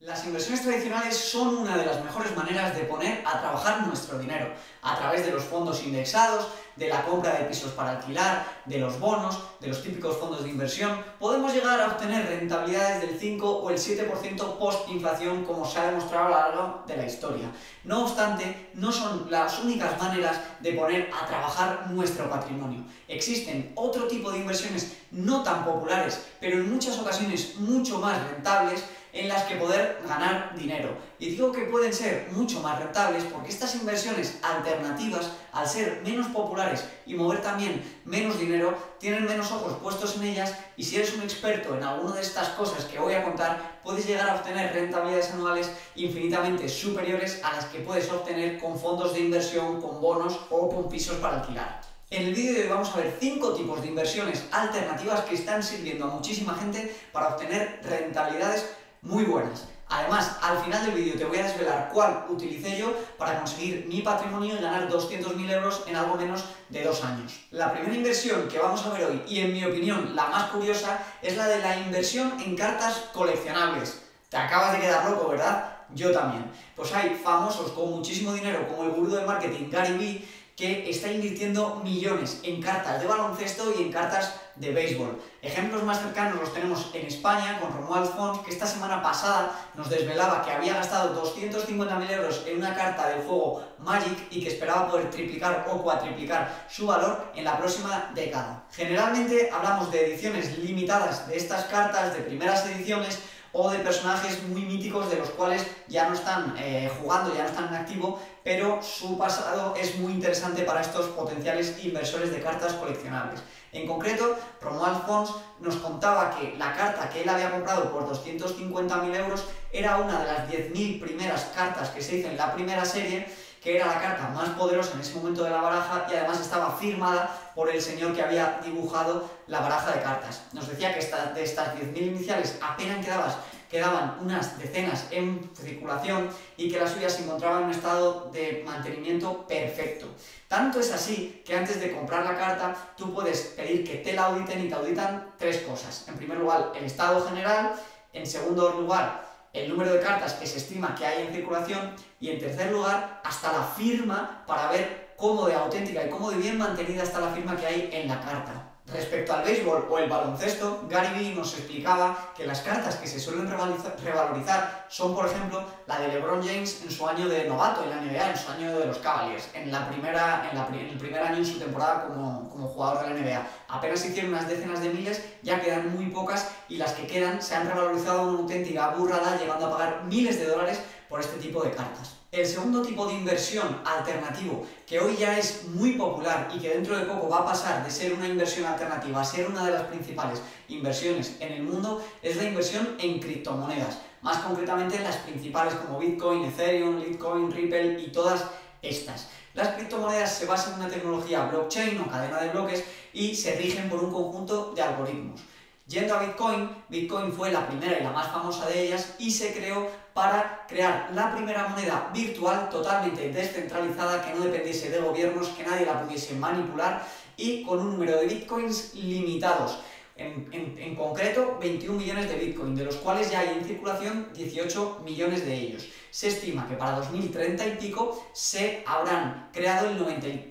Las inversiones tradicionales son una de las mejores maneras de poner a trabajar nuestro dinero, a través de los fondos indexados, de la compra de pisos para alquilar, de los bonos, de los típicos fondos de inversión, podemos llegar a obtener rentabilidades del 5 o el 7% post-inflación como se ha demostrado a lo largo de la historia. No obstante, no son las únicas maneras de poner a trabajar nuestro patrimonio. Existen otro tipo de inversiones no tan populares, pero en muchas ocasiones mucho más rentables, en las que poder ganar dinero. Y digo que pueden ser mucho más rentables porque estas inversiones alternativas, al ser menos populares y mover también menos dinero, tienen menos ojos puestos en ellas y si eres un experto en alguna de estas cosas que voy a contar, puedes llegar a obtener rentabilidades anuales infinitamente superiores a las que puedes obtener con fondos de inversión, con bonos o con pisos para alquilar. En el vídeo de hoy vamos a ver 5 tipos de inversiones alternativas que están sirviendo a muchísima gente para obtener rentabilidades muy buenas. Además, al final del vídeo te voy a desvelar cuál utilicé yo para conseguir mi patrimonio y ganar 200.000 euros en algo menos de dos años. La primera inversión que vamos a ver hoy, y en mi opinión la más curiosa, es la de la inversión en cartas coleccionables. Te acabas de quedar loco, ¿verdad? Yo también. Pues hay famosos con muchísimo dinero, como el gurú del marketing Gary que está invirtiendo millones en cartas de baloncesto y en cartas de béisbol. Ejemplos más cercanos los tenemos en España con Romuald Fons, que esta semana pasada nos desvelaba que había gastado 250.000 euros en una carta del juego Magic y que esperaba poder triplicar o cuatriplicar su valor en la próxima década. Generalmente hablamos de ediciones limitadas de estas cartas, de primeras ediciones, o de personajes muy míticos de los cuales ya no están eh, jugando, ya no están en activo, pero su pasado es muy interesante para estos potenciales inversores de cartas coleccionables. En concreto, Romuald Fons nos contaba que la carta que él había comprado por 250.000 euros era una de las 10.000 primeras cartas que se hizo en la primera serie que era la carta más poderosa en ese momento de la baraja y además estaba firmada por el señor que había dibujado la baraja de cartas. Nos decía que de estas 10.000 iniciales apenas quedaban unas decenas en circulación y que las suyas se encontraban en un estado de mantenimiento perfecto. Tanto es así que antes de comprar la carta tú puedes pedir que te la auditen y te auditan tres cosas. En primer lugar, el estado general, en segundo lugar, el número de cartas que se estima que hay en circulación y en tercer lugar hasta la firma para ver cómo de auténtica y cómo de bien mantenida está la firma que hay en la carta. Respecto al béisbol o el baloncesto, Gary Vee nos explicaba que las cartas que se suelen revalorizar son, por ejemplo, la de LeBron James en su año de novato en la NBA, en su año de los Cavaliers, en, la primera, en, el primer año en su temporada como, como jugador de la NBA. Apenas hicieron unas decenas de miles, ya quedan muy pocas y las que quedan se han revalorizado una auténtica burrada, llegando a pagar miles de dólares por este tipo de cartas. El segundo tipo de inversión alternativo, que hoy ya es muy popular y que dentro de poco va a pasar de ser una inversión alternativa a ser una de las principales inversiones en el mundo, es la inversión en criptomonedas. Más concretamente en las principales como Bitcoin, Ethereum, Litecoin, Ripple y todas estas. Las criptomonedas se basan en una tecnología blockchain o cadena de bloques y se rigen por un conjunto de algoritmos. Yendo a Bitcoin, Bitcoin fue la primera y la más famosa de ellas y se creó para crear la primera moneda virtual totalmente descentralizada que no dependiese de gobiernos, que nadie la pudiese manipular y con un número de Bitcoins limitados. En, concreto, 21 millones de Bitcoin, de los cuales ya hay en circulación 18 millones de ellos. Se estima que para 2030 y pico se habrán creado el,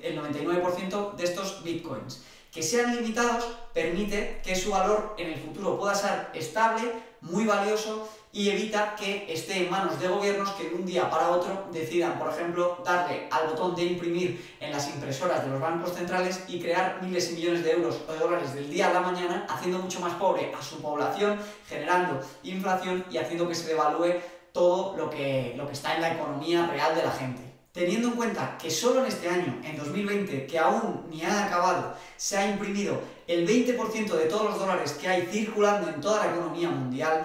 el 99% de estos Bitcoins. Que sean limitados permite que su valor en el futuro pueda ser estable, muy valioso y evita que esté en manos de gobiernos que de un día para otro decidan, por ejemplo, darle al botón de imprimir en las impresoras de los bancos centrales y crear miles y millones de euros o de dólares del día a la mañana, haciendo mucho más pobre a su población, generando inflación y haciendo que se devalúe todo lo que, lo que está en la economía real de la gente teniendo en cuenta que solo en este año, en 2020, que aún ni ha acabado, se ha imprimido el 20% de todos los dólares que hay circulando en toda la economía mundial,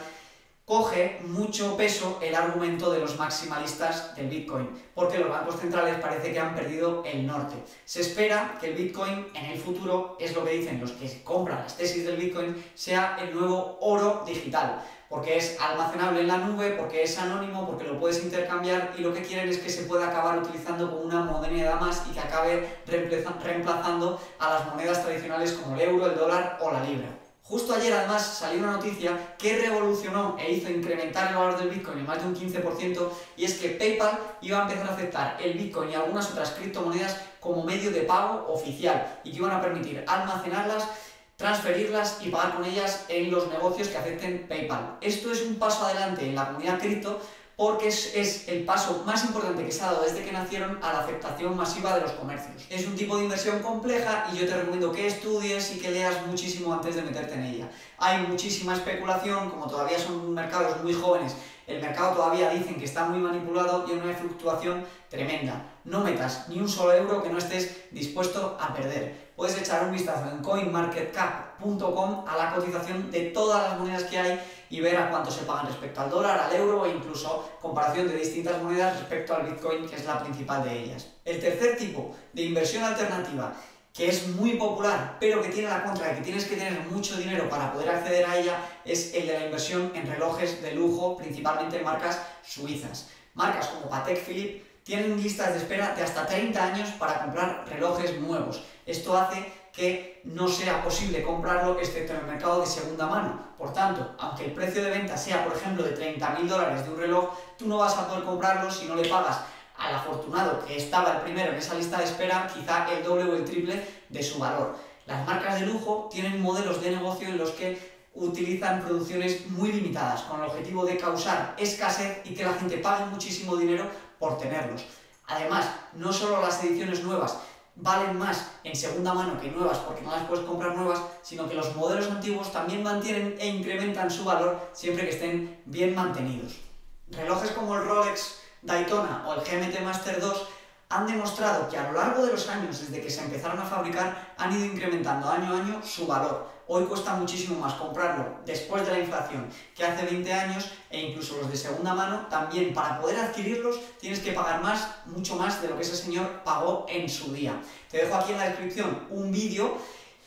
coge mucho peso el argumento de los maximalistas del Bitcoin, porque los bancos centrales parece que han perdido el norte. Se espera que el Bitcoin en el futuro, es lo que dicen los que compran las tesis del Bitcoin, sea el nuevo oro digital porque es almacenable en la nube, porque es anónimo, porque lo puedes intercambiar y lo que quieren es que se pueda acabar utilizando como una moneda más y que acabe reemplazando a las monedas tradicionales como el euro, el dólar o la libra. Justo ayer además salió una noticia que revolucionó e hizo incrementar el valor del Bitcoin en más de un 15% y es que PayPal iba a empezar a aceptar el Bitcoin y algunas otras criptomonedas como medio de pago oficial y que iban a permitir almacenarlas transferirlas y pagar con ellas en los negocios que acepten PayPal. Esto es un paso adelante en la comunidad cripto porque es, el paso más importante que se ha dado desde que nacieron a la aceptación masiva de los comercios. Es un tipo de inversión compleja y yo te recomiendo que estudies y que leas muchísimo antes de meterte en ella. Hay muchísima especulación, como todavía son mercados muy jóvenes, el mercado todavía dicen que está muy manipulado y hay una fluctuación tremenda. No metas ni un solo euro que no estés dispuesto a perder. Puedes echar un vistazo en coinmarketcap.com a la cotización de todas las monedas que hay y ver a cuánto se pagan respecto al dólar, al euro e incluso comparación de distintas monedas respecto al Bitcoin, que es la principal de ellas. El tercer tipo de inversión alternativa que es muy popular, pero que tiene la contra de que tienes que tener mucho dinero para poder acceder a ella, es el de la inversión en relojes de lujo, principalmente en marcas suizas. Marcas como Patek Philippe tienen listas de espera de hasta 30 años para comprar relojes nuevos. Esto hace que no sea posible comprarlo excepto en el mercado de segunda mano. Por tanto, aunque el precio de venta sea, por ejemplo, de 30.000 dólares de un reloj, tú no vas a poder comprarlo si no le pagas al afortunado que estaba el primero en esa lista de espera, quizá el doble o el triple de su valor. Las marcas de lujo tienen modelos de negocio en los que utilizan producciones muy limitadas, con el objetivo de causar escasez y que la gente pague muchísimo dinero por tenerlos. Además, no solo las ediciones nuevas, valen más en segunda mano que nuevas porque no las puedes comprar nuevas, sino que los modelos antiguos también mantienen e incrementan su valor siempre que estén bien mantenidos. Relojes como el Rolex Daytona o el GMT Master 2 han demostrado que a lo largo de los años, desde que se empezaron a fabricar, han ido incrementando año a año su valor. Hoy cuesta muchísimo más comprarlo después de la inflación que hace 20 años e incluso los de segunda mano también para poder adquirirlos tienes que pagar más, mucho más de lo que ese señor pagó en su día. Te dejo aquí en la descripción un vídeo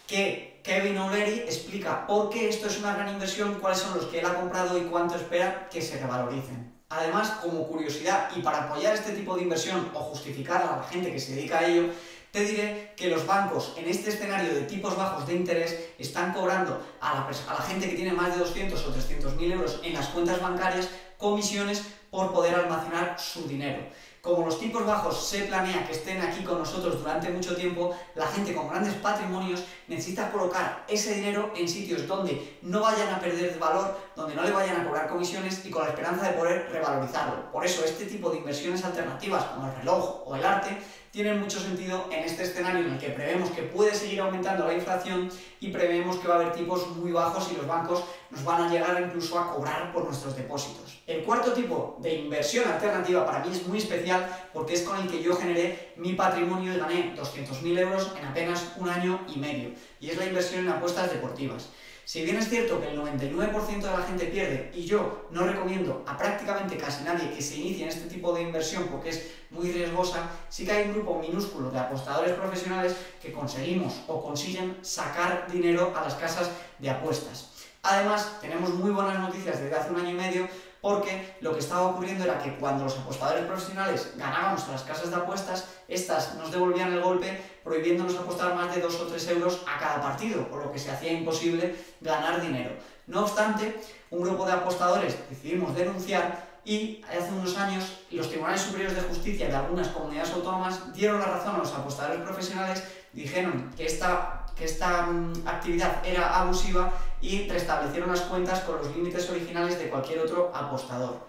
que Kevin O'Leary explica por qué esto es una gran inversión, cuáles son los que él ha comprado y cuánto espera que se revaloricen. Además, como curiosidad y para apoyar este tipo de inversión o justificarla a la gente que se dedica a ello, te diré que los bancos en este escenario de tipos bajos de interés están cobrando a la, a la gente que tiene más de 200 o 300 mil euros en las cuentas bancarias comisiones por poder almacenar su dinero. Como los tipos bajos se planea que estén aquí con nosotros durante mucho tiempo, la gente con grandes patrimonios necesita colocar ese dinero en sitios donde no vayan a perder valor, donde no le vayan a cobrar comisiones y con la esperanza de poder revalorizarlo. Por eso este tipo de inversiones alternativas como el reloj o el arte tienen mucho sentido en este escenario en el que prevemos que puede seguir aumentando la inflación y prevemos que va a haber tipos muy bajos y los bancos nos van a llegar incluso a cobrar por nuestros depósitos. El cuarto tipo de inversión alternativa para mí es muy especial porque es con el que yo generé mi patrimonio y gané 200.000 euros en apenas un año y medio, y es la inversión en apuestas deportivas. Si bien es cierto que el 99% de la gente pierde y yo no recomiendo a prácticamente casi nadie que se inicie en este tipo de inversión porque es muy riesgosa, sí que hay un grupo minúsculo de apostadores profesionales que conseguimos o consiguen sacar dinero a las casas de apuestas. Además, tenemos muy buenas noticias desde hace un año y medio porque lo que estaba ocurriendo era que cuando los apostadores profesionales ganábamos a las casas de apuestas, estas nos devolvían el golpe prohibiéndonos apostar más de 2 o 3 euros a cada partido, por lo que se hacía imposible ganar dinero. No obstante, un grupo de apostadores decidimos denunciar y hace unos años los tribunales superiores de justicia de algunas comunidades autónomas dieron la razón a los apostadores profesionales, dijeron que esta que esta mm, actividad era abusiva y restablecieron las cuentas con los límites originales de cualquier otro apostador.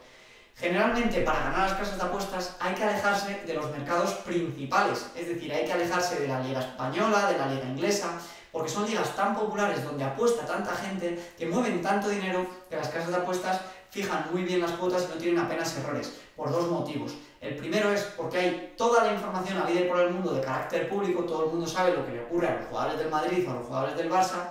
Generalmente, para ganar las casas de apuestas hay que alejarse de los mercados principales, es decir, hay que alejarse de la liga española, de la liga inglesa, porque son ligas tan populares donde apuesta tanta gente, que mueven tanto dinero, que las casas de apuestas fijan muy bien las cuotas y no tienen apenas errores, por dos motivos. El primero es porque hay toda la información a vida y por el mundo de carácter público, todo el mundo sabe lo que le ocurre a los jugadores del Madrid o a los jugadores del Barça,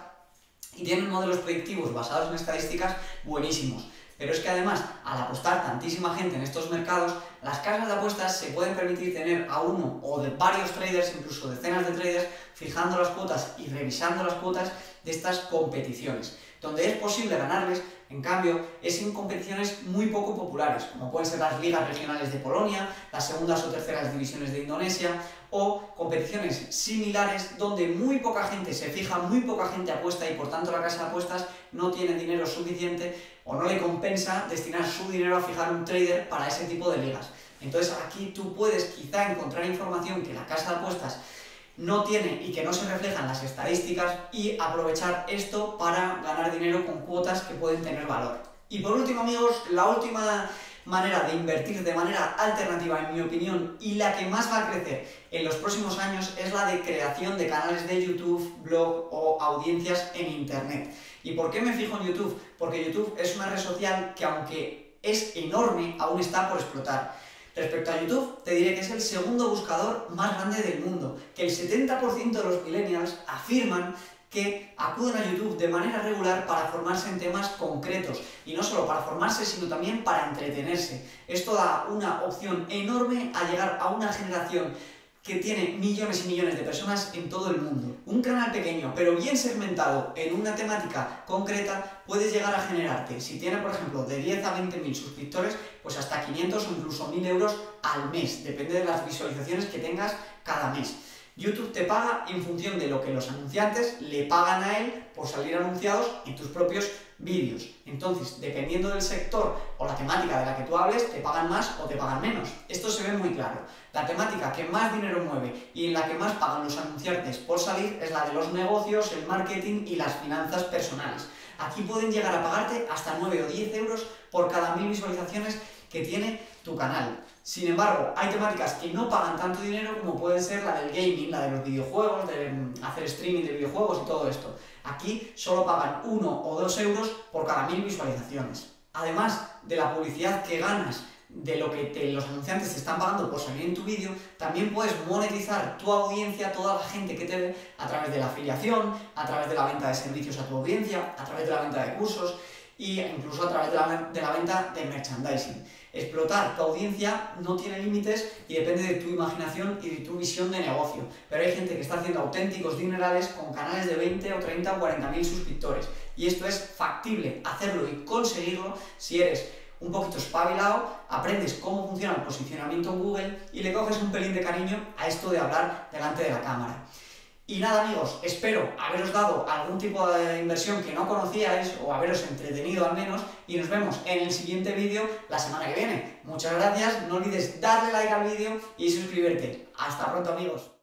y tienen modelos predictivos basados en estadísticas buenísimos. Pero es que además, al apostar tantísima gente en estos mercados, las casas de apuestas se pueden permitir tener a uno o de varios traders, incluso decenas de traders, fijando las cuotas y revisando las cuotas de estas competiciones donde es posible ganarles en cambio, es en competiciones muy poco populares, como pueden ser las ligas regionales de Polonia, las segundas o terceras divisiones de Indonesia, o competiciones similares donde muy poca gente se fija, muy poca gente apuesta y por tanto la casa de apuestas no tiene dinero suficiente o no le compensa destinar su dinero a fijar un trader para ese tipo de ligas. Entonces aquí tú puedes quizá encontrar información que la casa de apuestas no tiene y que no se refleja en las estadísticas y aprovechar esto para ganar dinero con cuotas que pueden tener valor. Y por último amigos, la última manera de invertir de manera alternativa en mi opinión y la que más va a crecer en los próximos años es la de creación de canales de YouTube, blog o audiencias en Internet. ¿Y por qué me fijo en YouTube? Porque YouTube es una red social que aunque es enorme, aún está por explotar. Respecto a YouTube, te diré que es el segundo buscador más grande del mundo, que el 70% de los millennials afirman que acuden a YouTube de manera regular para formarse en temas concretos, y no solo para formarse, sino también para entretenerse. Esto da una opción enorme a llegar a una generación que tiene millones y millones de personas en todo el mundo. Un canal pequeño, pero bien segmentado en una temática concreta, puede llegar a generarte, si tiene, por ejemplo, de 10 a 20 mil suscriptores, pues hasta 500 o incluso 1000 euros al mes, depende de las visualizaciones que tengas cada mes. YouTube te paga en función de lo que los anunciantes le pagan a él por salir anunciados en tus propios vídeos. Entonces, dependiendo del sector o la temática de la que tú hables, te pagan más o te pagan menos. Esto se ve muy claro. La temática que más dinero mueve y en la que más pagan los anunciantes por salir es la de los negocios, el marketing y las finanzas personales. Aquí pueden llegar a pagarte hasta 9 o 10 euros por cada mil visualizaciones que tiene tu canal. Sin embargo, hay temáticas que no pagan tanto dinero como puede ser la del gaming, la de los videojuegos, de mm, hacer streaming de videojuegos y todo esto. Aquí solo pagan 1 o 2 euros por cada mil visualizaciones. Además de la publicidad que ganas de lo que los anunciantes te están pagando por salir en tu vídeo, también puedes monetizar tu audiencia, toda la gente que te ve, a través de la afiliación, a través de la venta de servicios a tu audiencia, a través de la venta de cursos e incluso a través de la, de la venta de merchandising. Explotar tu audiencia no tiene límites y depende de tu imaginación y de tu visión de negocio. Pero hay gente que está haciendo auténticos dinerales con canales de 20 o 30 o 40 mil suscriptores. Y esto es factible hacerlo y conseguirlo si eres un poquito espabilado, aprendes cómo funciona el posicionamiento en Google y le coges un pelín de cariño a esto de hablar delante de la cámara. Y nada amigos, espero haberos dado algún tipo de inversión que no conocíais o haberos entretenido al menos y nos vemos en el siguiente vídeo la semana que viene. Muchas gracias, no olvides darle like al vídeo y suscribirte. Hasta pronto amigos.